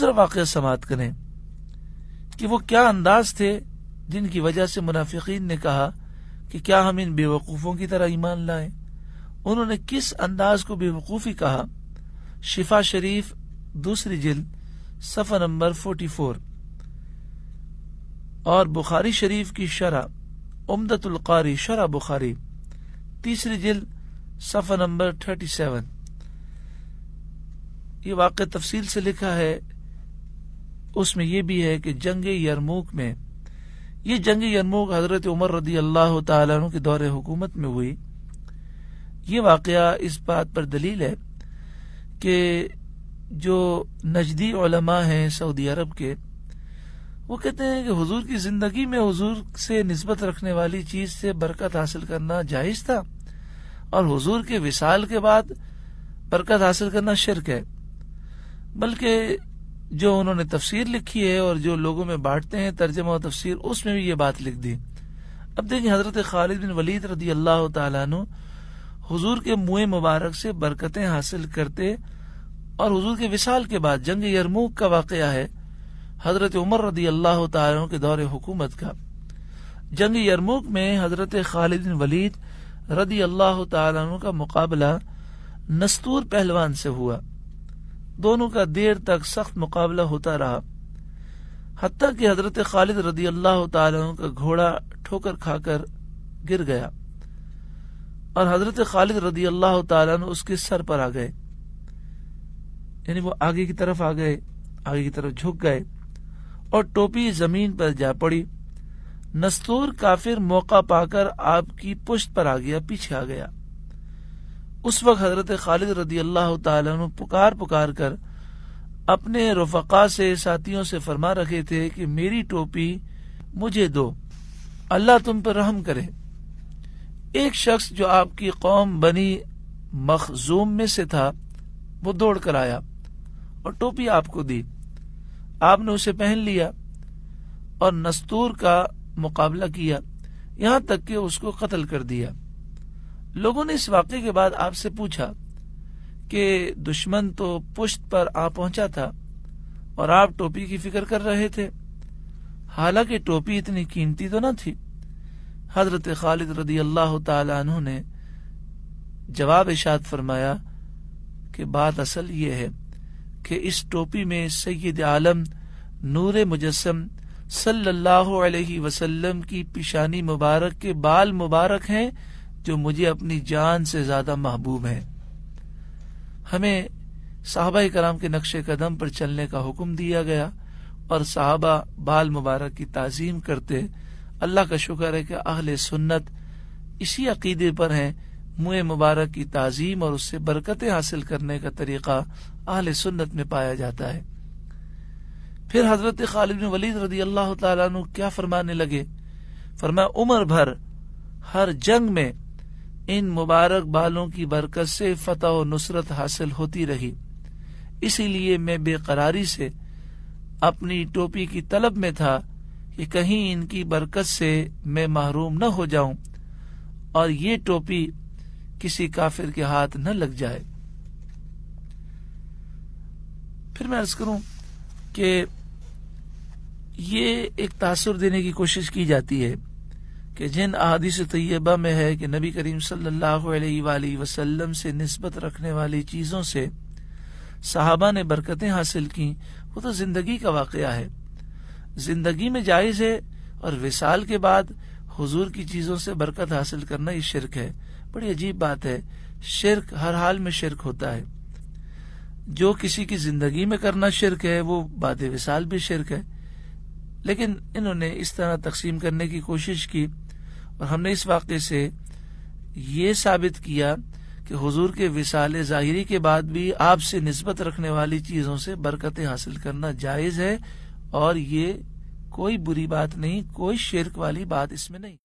دوسرا واقعہ سماعت کریں کہ وہ کیا انداز تھے جن کی وجہ سے منافقین نے کہا کہ کیا ہم ان بے وقوفوں کی طرح ایمان لائیں؟ انہوں نے کس انداز کو بے وقوفی کہا؟ شفا شریف، دوسری جلد، صفحہ نمبر فورٹی فور اور بخاری شریف کی شرح امدت القاری، شرح بخاری۔ تیسری جلد، صفحہ نمبر تھرٹی سیون۔ یہ واقع تفصیل سے لکھا ہے اس میں یہ بھی ہے کہ جنگ یرموک میں یہ جنگ یرموک حضرت عمر رضی اللہ تعالیٰ عنہ کے دور حکومت میں ہوئی۔ یہ واقعہ اس بات پر دلیل ہے کہ جو نجدی علماء ہیں سعودی عرب کے، وہ کہتے ہیں کہ حضور کی زندگی میں حضور سے نسبت رکھنے والی چیز سے برکت حاصل کرنا جائز تھا اور حضور کے وصال کے بعد برکت حاصل کرنا شرک ہے۔ بلکہ جو انہوں نے تفسیر لکھی ہے اور جو لوگوں میں بانٹتے ہیں ترجمہ و تفسیر، اس میں بھی یہ بات لکھ دی۔ اب دیکھیں حضرت خالد بن ولید رضی اللہ تعالیٰ عنہ حضور کے منہ مبارک سے برکتیں حاصل کرتے اور حضور کے وصال کے بعد جنگ یرموک کا واقعہ ہے، حضرت عمر رضی اللہ تعالیٰ کے دور حکومت کا۔ جنگ یرموک میں حضرت خالد بن ولید رضی اللہ تعالیٰ عنہ کا مقابلہ نستور پہلوان سے ہوا۔ دونوں کا دیر تک سخت مقابلہ ہوتا رہا۔ حتیٰ کہ حضرت خالد رضی اللہ تعالیٰ کا گھوڑا ٹھوکر کھا کر گر گیا اور حضرت خالد رضی اللہ تعالیٰ اس کے سر پر آ گئے۔ یعنی وہ آگے کی طرف آ گئے، آگے کی طرف جھک گئے اور ٹوپی زمین پر جا پڑی۔ نستور کافر موقع پا کر آپ کی پشت پر آ گیا، پیچھے آ گیا۔ اس وقت حضرت خالد رضی اللہ تعالیٰ عنہ پکار پکار کر اپنے رفقا سے ساتھیوں سے فرما رکھے تھے کہ میری ٹوپی مجھے دو، اللہ تم پر رحم کرے۔ ایک شخص جو آپ کی قوم بنی مخزوم میں سے تھا، وہ دوڑ کر آیا اور ٹوپی آپ کو دی۔ آپ نے اسے پہن لیا اور نستور کا مقابلہ کیا، یہاں تک کہ اس کو قتل کر دیا۔ لوگوں نے اس واقعے کے بعد آپ سے پوچھا کہ دشمن تو پشت پر آ پہنچا تھا اور آپ ٹوپی کی فکر کر رہے تھے۔ حالانکہ ٹوپی اتنی قیمتی تو نہ تھی۔ حضرت خالد رضی اللہ تعالی عنہ نے جواب اشاد فرمایا کہ بات اصل یہ ہے کہ اس ٹوپی میں سید عالم نور مجسم صلی اللہ علیہ وسلم کی پیشانی مبارک کے بال مبارک ہیں جو مجھے اپنی جان سے زیادہ محبوب ہیں۔ ہمیں صحابہ کرام کے نقش قدم پر چلنے کا حکم دیا گیا اور صحابہ بال مبارک کی تعظیم کرتے اللہ کا شکر ہے کہ اہل سنت اسی عقیدے پر ہیں، منہ مبارک کی تعظیم اور اس سے برکتیں حاصل کرنے کا طریقہ اہل سنت میں پایا جاتا ہے۔ پھر حضرت خالد ولید رضی اللہ تعالیٰ عنہ کیا فرمانے لگے؟ فرمایا، عمر بھر ہر جنگ میں ان مبارک بالوں کی برکت سے فتح و نصرت حاصل ہوتی رہی۔ اسی لیے میں بے قراری سے اپنی ٹوپی کی طلب میں تھا کہ کہیں ان کی برکت سے میں محروم نہ ہو جاؤں اور یہ ٹوپی کسی کافر کے ہاتھ نہ لگ جائے۔ پھر میں عرض کروں کہ یہ ایک تاثر دینے کی کوشش کی جاتی ہے۔ کہ جن احادیث طیبہ میں ہے کہ نبی کریم صلی اللہ علیہ وآلہ وسلم سے نسبت رکھنے والی چیزوں سے صحابہ نے برکتیں حاصل کی وہ تو زندگی کا واقعہ ہے۔ زندگی میں جائز ہے اور وصال کے بعد حضور کی چیزوں سے برکت حاصل کرنا یہ شرک ہے۔ بڑی عجیب بات ہے۔ شرک ہر حال میں شرک ہوتا ہے۔ جو کسی کی زندگی میں کرنا شرک ہے، وہ باد وصال بھی شرک ہے۔ لیکن انہوں نے اس طرح تقسیم کرنے کی کوشش کی۔ اور ہم نے اس واقعے سے یہ ثابت کیا کہ حضور کے وسال ظاہری کے بعد بھی آپ سے نسبت رکھنے والی چیزوں سے برکتیں حاصل کرنا جائز ہے اور یہ کوئی بری بات نہیں، کوئی شرک والی بات اس میں نہیں۔